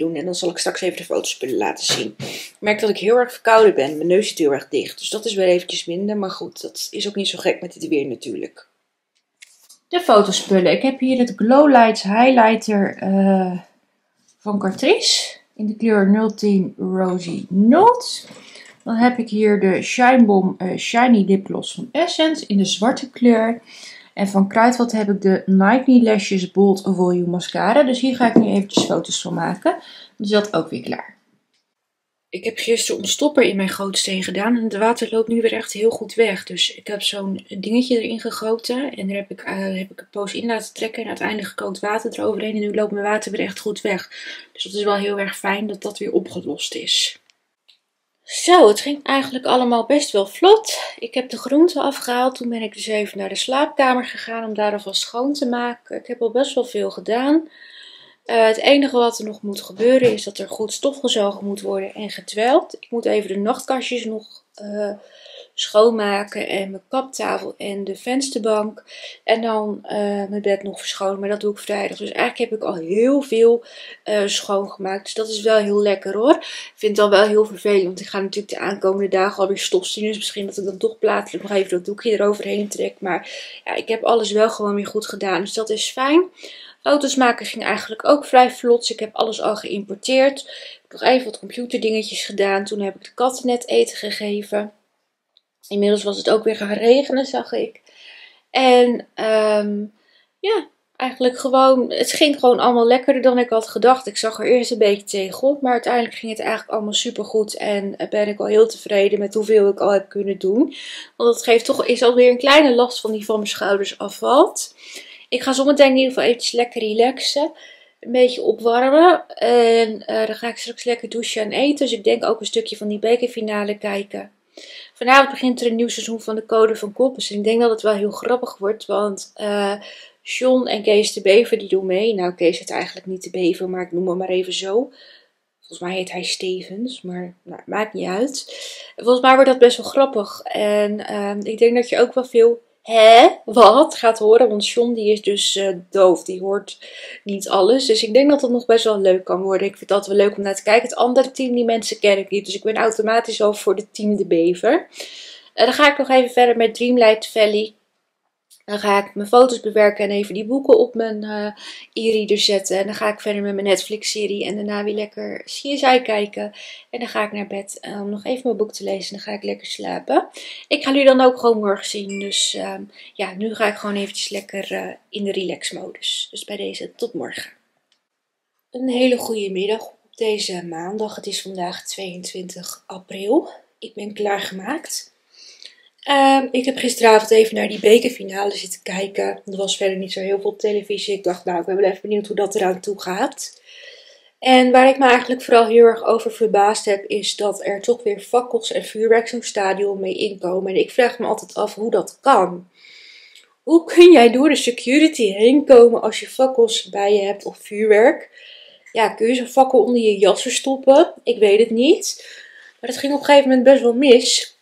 En dan zal ik straks even de fotospullen laten zien. Ik merk dat ik heel erg verkouden ben. Mijn neus zit heel erg dicht. Dus dat is weer eventjes minder. Maar goed, dat is ook niet zo gek met dit weer natuurlijk. De fotospullen. Ik heb hier het Glow Lights Highlighter uh, van Catrice. In de kleur 010 Rosy Nude. Dan heb ik hier de Shine Bomb uh, Shiny Lip Gloss van Essence in de zwarte kleur. En van Kruidvat heb ik de Nike Lashes Bold Volume Mascara. Dus hier ga ik nu eventjes foto's van maken. Dus dat ook weer klaar. Ik heb gisteren een stopper in mijn gootsteen gedaan. En het water loopt nu weer echt heel goed weg. Dus ik heb zo'n dingetje erin gegoten. En daar heb ik, uh, heb ik een poos in laten trekken. En uiteindelijk gekookt water eroverheen. En nu loopt mijn water weer echt goed weg. Dus dat is wel heel erg fijn dat dat weer opgelost is. Zo, het ging eigenlijk allemaal best wel vlot. Ik heb de groenten afgehaald. Toen ben ik dus even naar de slaapkamer gegaan om daar alvast schoon te maken. Ik heb al best wel veel gedaan. Uh, het enige wat er nog moet gebeuren is dat er goed stofgezogen moet worden en getweld. Ik moet even de nachtkastjes nog uh, schoonmaken en mijn kaptafel en de vensterbank. En dan uh, mijn bed nog verschonen, maar dat doe ik vrijdag. Dus eigenlijk heb ik al heel veel uh, schoongemaakt. Dus dat is wel heel lekker hoor. Ik vind het dan wel heel vervelend, want ik ga natuurlijk de aankomende dagen alweer stofzien. Dus misschien dat ik dan toch plaatselijk nog even dat doekje eroverheen trek. Maar ja, ik heb alles wel gewoon weer goed gedaan, dus dat is fijn. Foto's maken ging eigenlijk ook vrij vlot. Dus ik heb alles al geïmporteerd. Ik heb nog even wat computerdingetjes gedaan. Toen heb ik de katten net eten gegeven. Inmiddels was het ook weer gaan regenen, zag ik. En um, ja, eigenlijk gewoon, het ging gewoon allemaal lekkerder dan ik had gedacht. Ik zag er eerst een beetje tegenop, maar uiteindelijk ging het eigenlijk allemaal super goed. En ben ik al heel tevreden met hoeveel ik al heb kunnen doen. Want het geeft toch, is alweer een kleine last van die van mijn schouders afvalt. Ik ga zometeen in ieder geval eventjes lekker relaxen. Een beetje opwarmen. En uh, dan ga ik straks lekker douchen en eten. Dus ik denk ook een stukje van die bekerfinale kijken. Vanavond begint er een nieuw seizoen van de Code van Koppers. En ik denk dat het wel heel grappig wordt. Want uh, John en Kees de Bever die doen mee. Nou, Kees heet eigenlijk niet de Bever, maar ik noem hem maar even zo. Volgens mij heet hij Stevens, maar nou, maakt niet uit. Volgens mij wordt dat best wel grappig. En uh, ik denk dat je ook wel veel hè, wat gaat horen. Want John die is dus uh, doof, die hoort niet alles. Dus ik denk dat het nog best wel leuk kan worden. Ik vind altijd wel leuk om naar te kijken. Het andere team, die mensen ken ik niet. Dus ik ben automatisch al voor de team de bever. Uh, dan ga ik nog even verder met Dreamlight Valley. Dan ga ik mijn foto's bewerken en even die boeken op mijn uh, e-reader zetten. En dan ga ik verder met mijn Netflix-serie en daarna weer lekker CSI kijken. En dan ga ik naar bed uh, om nog even mijn boek te lezen en dan ga ik lekker slapen. Ik ga jullie dan ook gewoon morgen zien. Dus uh, ja, nu ga ik gewoon eventjes lekker uh, in de relax-modus. Dus bij deze tot morgen. Een hele goede middag op deze maandag. Het is vandaag 22 april. Ik ben klaargemaakt. Um, ik heb gisteravond even naar die bekerfinale zitten kijken. Er was verder niet zo heel veel televisie. Ik dacht, nou, ik ben wel even benieuwd hoe dat eraan toe gaat. En waar ik me eigenlijk vooral heel erg over verbaasd heb, is dat er toch weer fakkels en vuurwerk zo'n stadion mee inkomen. En ik vraag me altijd af hoe dat kan. Hoe kun jij door de security heen komen als je fakkels bij je hebt of vuurwerk? Ja, kun je zo'n fakkel onder je jas verstoppen? Ik weet het niet. Maar dat ging op een gegeven moment best wel mis.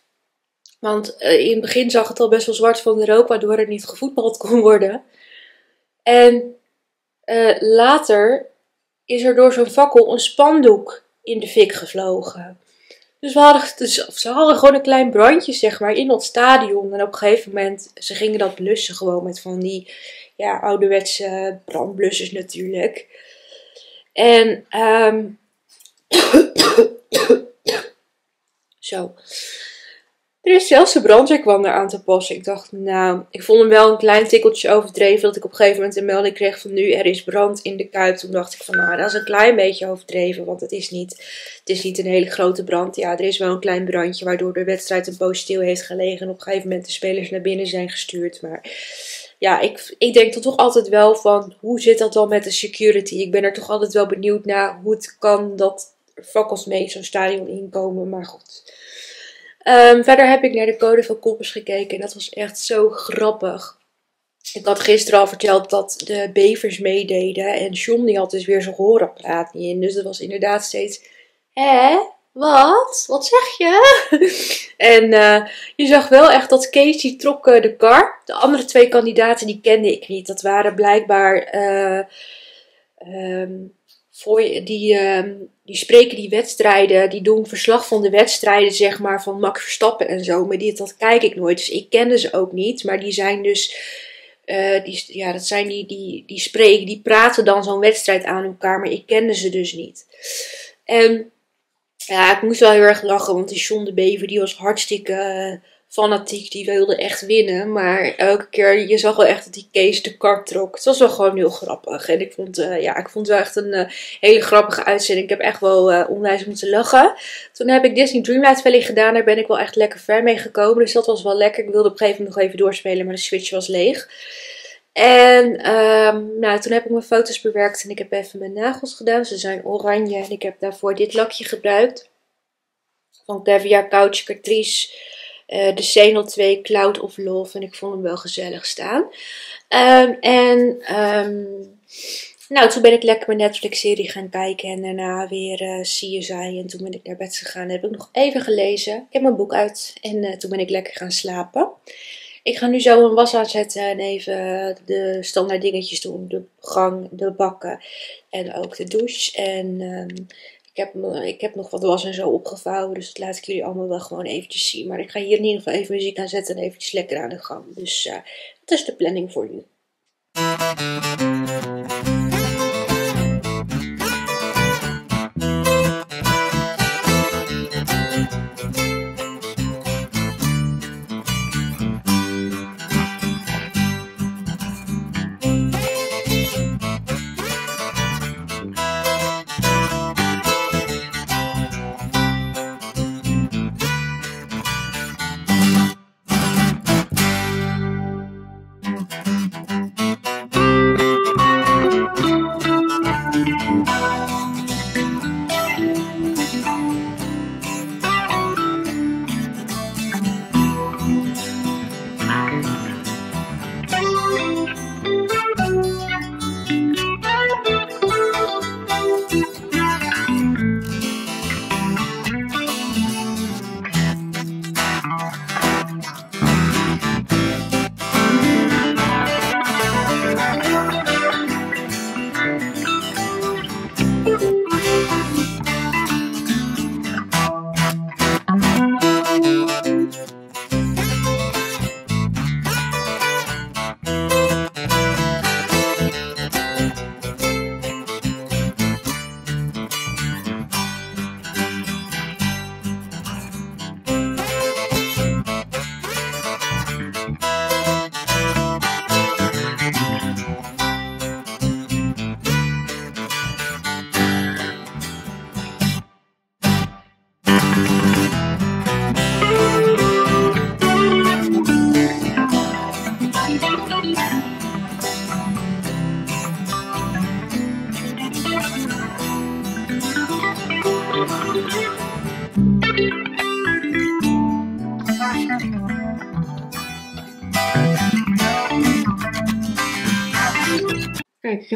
Want uh, in het begin zag het al best wel zwart van de rook, waardoor er niet gevoetbald kon worden. En uh, later is er door zo'n fakkel een spandoek in de fik gevlogen. Dus, we hadden, dus ze hadden gewoon een klein brandje, zeg maar, in dat stadion. En op een gegeven moment, ze gingen dat blussen gewoon met van die ja, ouderwetse brandblussers natuurlijk. En, um, zo. Er is zelfs een brandweer kwam aan te passen. Ik dacht, nou, ik vond hem wel een klein tikkeltje overdreven. Dat ik op een gegeven moment een melding kreeg van nu er is brand in de kuip. Toen dacht ik van, nou, dat is een klein beetje overdreven. Want het is niet, het is niet een hele grote brand. Ja, er is wel een klein brandje waardoor de wedstrijd een poos stil heeft gelegen. En op een gegeven moment de spelers naar binnen zijn gestuurd. Maar ja, ik, ik denk toch altijd wel van, hoe zit dat dan met de security? Ik ben er toch altijd wel benieuwd naar hoe het kan dat fakkels mee zo'n stadion inkomen. Maar goed... Um, verder heb ik naar de code van koppers gekeken en dat was echt zo grappig. Ik had gisteren al verteld dat de bevers meededen en John die had dus weer zijn gehoorapparaat niet in. Dus dat was inderdaad steeds, hè? Wat? Wat zeg je? en uh, je zag wel echt dat Casey trok uh, de kar. De andere twee kandidaten die kende ik niet. Dat waren blijkbaar uh, um, die, ehm, die spreken die wedstrijden, die doen verslag van de wedstrijden, zeg maar, van Max Verstappen en zo. Maar die, dat kijk ik nooit, dus ik kende ze ook niet. Maar die zijn dus, uh, die, ja, dat zijn die, die, die spreken, die praten dan zo'n wedstrijd aan elkaar, maar ik kende ze dus niet. En ja, ik moest wel heel erg lachen, want die John de Bever, die was hartstikke... Uh, fanatiek, die wilde echt winnen. Maar elke keer, je zag wel echt dat die Kees de kart trok. Het was wel gewoon heel grappig. En ik vond, uh, ja, ik vond het wel echt een uh, hele grappige uitzending. Ik heb echt wel uh, onwijs moeten lachen. Toen heb ik Disney Dreamlight Valley gedaan. Daar ben ik wel echt lekker ver mee gekomen. Dus dat was wel lekker. Ik wilde op een gegeven moment nog even doorspelen, maar de Switch was leeg. En um, nou, toen heb ik mijn foto's bewerkt en ik heb even mijn nagels gedaan. Ze zijn oranje en ik heb daarvoor dit lakje gebruikt. Van Caviar Couch Catrice. Uh, de Senel 2 Cloud of Love. En ik vond hem wel gezellig staan. Um, en um, nou, toen ben ik lekker mijn Netflix-serie gaan kijken. En daarna weer uh, CSI. En toen ben ik naar bed gegaan. Heb ik nog even gelezen. Ik heb mijn boek uit. En uh, toen ben ik lekker gaan slapen. Ik ga nu zo een was aanzetten en even de standaard dingetjes doen. De gang, de bakken en ook de douche. En um, ik heb, ik heb nog wat was en zo opgevouwen, dus dat laat ik jullie allemaal wel gewoon eventjes zien. Maar ik ga hier in ieder geval even muziek aan zetten en eventjes lekker aan de gang. Dus uh, dat is de planning voor nu.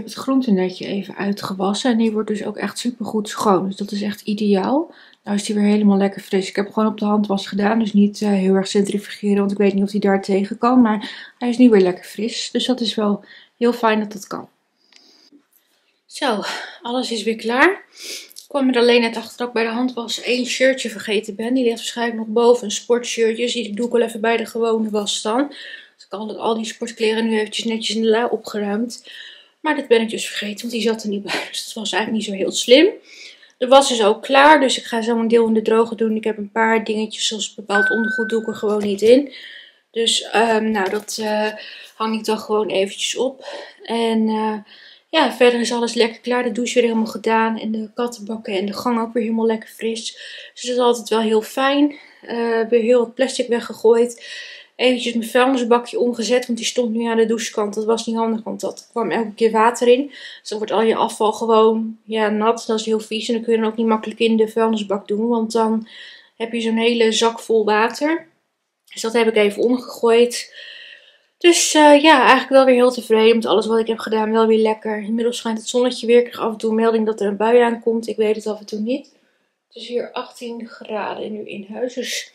Het groentenetje even uitgewassen. En die wordt dus ook echt super goed schoon. Dus dat is echt ideaal. Nou is die weer helemaal lekker fris. Ik heb gewoon op de handwas gedaan. Dus niet uh, heel erg centrifugeren. Want ik weet niet of hij daar tegen kan. Maar hij is nu weer lekker fris. Dus dat is wel heel fijn dat dat kan. Zo, alles is weer klaar. Ik kwam er alleen net achter dat ik bij de handwas één shirtje vergeten ben. Die ligt waarschijnlijk nog boven. Een sportshirtje. Dus die doe ik wel even bij de gewone was dan. Dus ik had al die sportkleren nu eventjes netjes in de la opgeruimd. Maar dit ben ik dus vergeten, want die zat er niet bij. Dus dat was eigenlijk niet zo heel slim. De was is ook klaar, dus ik ga zo een deel in de droge doen. Ik heb een paar dingetjes, zoals bepaald ondergoed, doe ik er gewoon niet in. Dus um, nou, dat uh, hang ik dan gewoon eventjes op. En uh, ja, verder is alles lekker klaar. De douche weer helemaal gedaan. En de kattenbakken en de gang ook weer helemaal lekker fris. Dus dat is altijd wel heel fijn. Uh, weer heel wat plastic weggegooid eventjes mijn vuilnisbakje omgezet, want die stond nu aan de douchekant. Dat was niet handig, want dat kwam elke keer water in. Dus dan wordt al je afval gewoon ja, nat. Dat is heel vies en dan kun je dan ook niet makkelijk in de vuilnisbak doen, want dan heb je zo'n hele zak vol water. Dus dat heb ik even omgegooid. Dus uh, ja, eigenlijk wel weer heel tevreden met alles wat ik heb gedaan. Wel weer lekker. Inmiddels schijnt het zonnetje weer. Ik krijg af en toe een melding dat er een bui aankomt. Ik weet het af en toe niet. Het is hier 18 graden nu in huis. Dus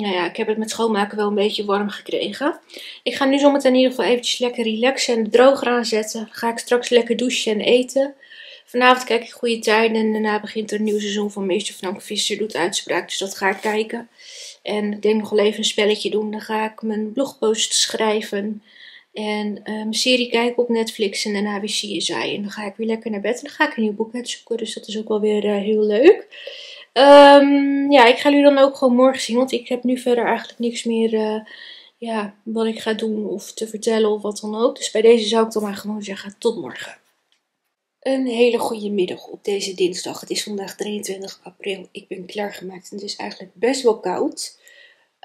nou ja, ik heb het met schoonmaken wel een beetje warm gekregen. Ik ga nu zometeen in ieder geval eventjes lekker relaxen en de droger aanzetten. Dan ga ik straks lekker douchen en eten. Vanavond kijk ik Goede Tijden en daarna begint er een nieuw seizoen van Meester Frank Visser doet uitspraak. Dus dat ga ik kijken. En ik denk nog wel even een spelletje doen. Dan ga ik mijn blogpost schrijven. En uh, mijn serie kijken op Netflix en daarna weer CSI. En dan ga ik weer lekker naar bed en dan ga ik een nieuw boek uitzoeken. Dus dat is ook wel weer uh, heel leuk. Um, ja, ik ga jullie dan ook gewoon morgen zien. Want ik heb nu verder eigenlijk niks meer uh, ja, wat ik ga doen of te vertellen of wat dan ook. Dus bij deze zou ik dan maar gewoon zeggen tot morgen. Een hele goede middag op deze dinsdag. Het is vandaag 23 april. Ik ben klaargemaakt en het is eigenlijk best wel koud.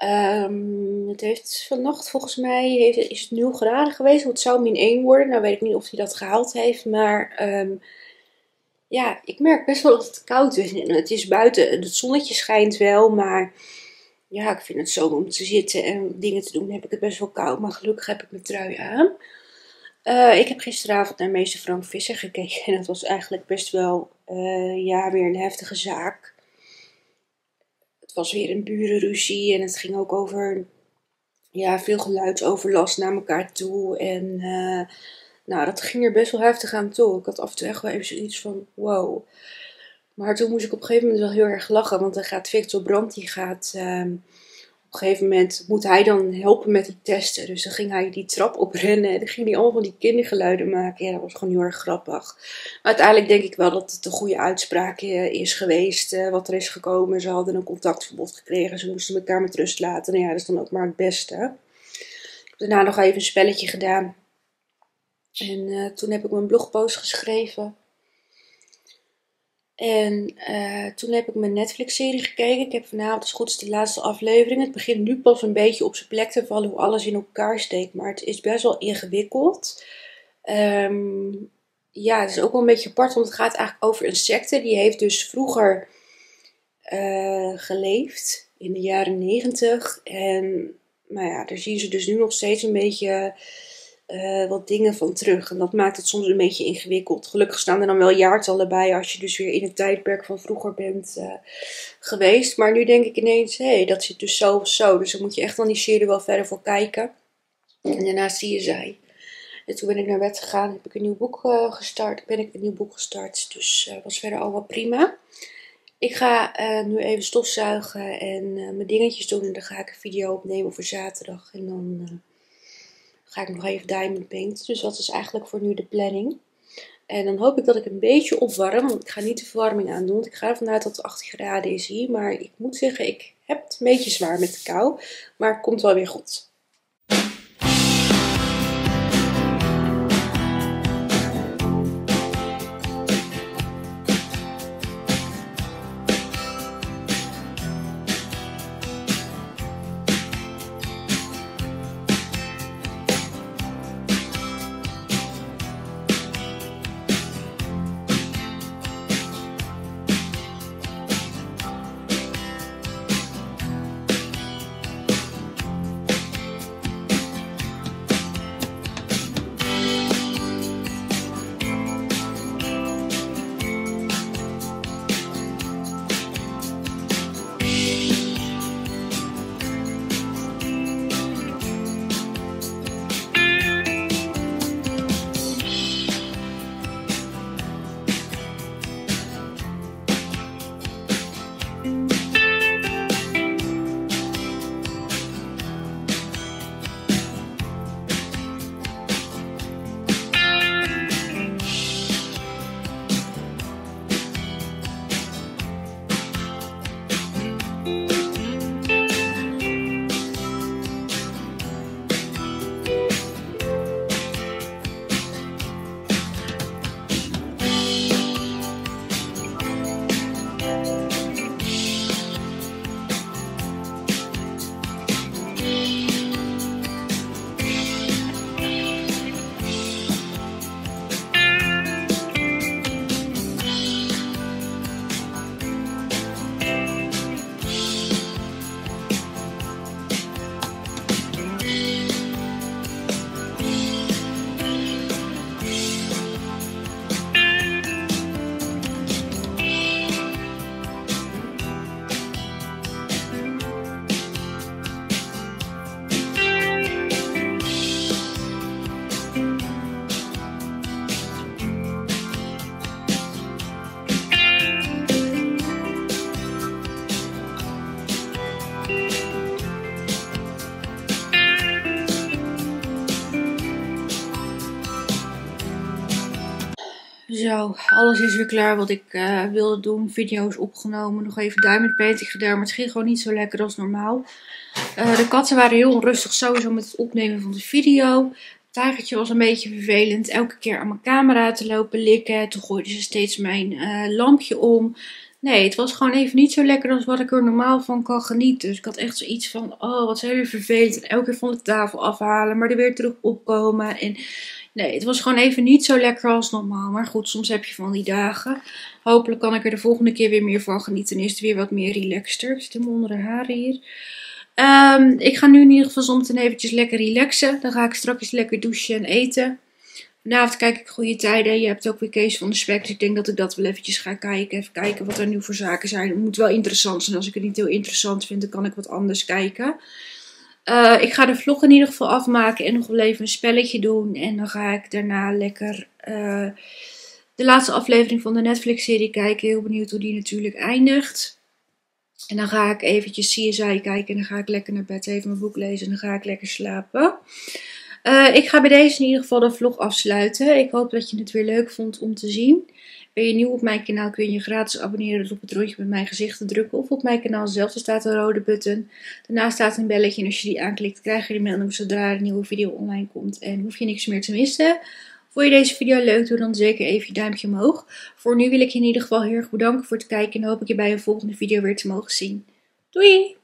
Um, het heeft vannacht volgens mij heeft, is het 0 graden geweest. Het zou min 1 worden. Nou weet ik niet of hij dat gehaald heeft. Maar um, ja, ik merk best wel dat het koud is. Het is buiten, het zonnetje schijnt wel. Maar ja, ik vind het zo om te zitten en dingen te doen heb ik het best wel koud. Maar gelukkig heb ik mijn trui aan. Uh, ik heb gisteravond naar meester Frank Visser gekeken. En dat was eigenlijk best wel uh, ja, weer een heftige zaak. Het was weer een burenruzie. En het ging ook over ja, veel geluidsoverlast naar elkaar toe. En uh, nou, dat ging er best wel heftig aan toe. Ik had af en toe echt wel even zoiets van wow. Maar toen moest ik op een gegeven moment wel heel erg lachen. Want dan gaat Victor Brandt, die gaat... Uh, op een gegeven moment moet hij dan helpen met die testen. Dus dan ging hij die trap oprennen en dan ging hij allemaal van die kindergeluiden maken. Ja, dat was gewoon heel erg grappig. Maar uiteindelijk denk ik wel dat het een goede uitspraak eh, is geweest. Uh, wat er is gekomen. Ze hadden een contactverbod gekregen. Ze moesten elkaar met rust laten. Nou ja, dat is dan ook maar het beste. Ik heb daarna nog even een spelletje gedaan. En uh, toen heb ik mijn blogpost geschreven. En uh, toen heb ik mijn Netflix-serie gekeken. Ik heb vanavond als goed is de laatste aflevering. Het begint nu pas een beetje op zijn plek te vallen hoe alles in elkaar steekt. Maar het is best wel ingewikkeld. Um, ja, het is ook wel een beetje apart, want het gaat eigenlijk over een secte. Die heeft dus vroeger uh, geleefd, in de jaren negentig. En nou ja, daar zien ze dus nu nog steeds een beetje uh, wat dingen van terug. En dat maakt het soms een beetje ingewikkeld. Gelukkig staan er dan wel jaartallen bij als je dus weer in het tijdperk van vroeger bent uh, geweest. Maar nu denk ik ineens, hé, hey, dat zit dus zo of zo. Dus dan moet je echt dan die serie wel verder voor kijken. En daarna zie je zij. En toen ben ik naar bed gegaan, heb ik een nieuw boek uh, gestart. Ben ik een nieuw boek gestart, dus was verder al wel prima. Ik ga nu even stofzuigen en mijn dingetjes doen. En dan ga ik een video opnemen voor zaterdag. En dan ga ik nog even diamond paint. Dus dat is eigenlijk voor nu de planning. En dan hoop ik dat ik een beetje opwarm. Want ik ga niet de verwarming aandoen. Want ik ga ervan uit dat het 8 graden is hier. Maar ik moet zeggen, ik heb het een beetje zwaar met de kou. Maar het komt wel weer goed. Alles is weer klaar wat ik uh, wilde doen. Video's opgenomen, nog even diamond painting gedaan, maar het ging gewoon niet zo lekker als normaal. Uh, de katten waren heel onrustig sowieso met het opnemen van de video. Het tijgertje was een beetje vervelend. Elke keer aan mijn camera te lopen likken. Toen gooiden ze steeds mijn uh, lampje om. Nee, het was gewoon even niet zo lekker als wat ik er normaal van kan genieten. Dus ik had echt zoiets van, oh wat zijn jullie vervelend. En elke keer van de tafel afhalen, maar er weer terug opkomen. En nee, het was gewoon even niet zo lekker als normaal. Maar goed, soms heb je van die dagen. Hopelijk kan ik er de volgende keer weer meer van genieten. En is het weer wat meer relaxter. Ik zit helemaal onder de haren hier. Um, ik ga nu in ieder geval zometeen eventjes lekker relaxen. Dan ga ik straks lekker douchen en eten. Vanavond kijk ik goede tijden. Je hebt ook weer Kees van de Spek. Dus ik denk dat ik dat wel eventjes ga kijken. Even kijken wat er nu voor zaken zijn. Het moet wel interessant zijn. Als ik het niet heel interessant vind, dan kan ik wat anders kijken. Uh, ik ga de vlog in ieder geval afmaken en nog wel even een spelletje doen. En dan ga ik daarna lekker uh, de laatste aflevering van de Netflix-serie kijken. Heel benieuwd hoe die natuurlijk eindigt. En dan ga ik eventjes CSI kijken en dan ga ik lekker naar bed even mijn boek lezen en dan ga ik lekker slapen. Uh, ik ga bij deze in ieder geval de vlog afsluiten. Ik hoop dat je het weer leuk vond om te zien. Ben je nieuw op mijn kanaal kun je gratis abonneren door op het rondje met mijn gezicht te drukken. Of op mijn kanaal zelf staat een rode button. Daarnaast staat een belletje en als je die aanklikt krijg je de melding zodra er een nieuwe video online komt. En hoef je niks meer te missen. Vond je deze video leuk, doe dan zeker even je duimpje omhoog. Voor nu wil ik je in ieder geval heel erg bedanken voor het kijken en hoop ik je bij een volgende video weer te mogen zien. Doei!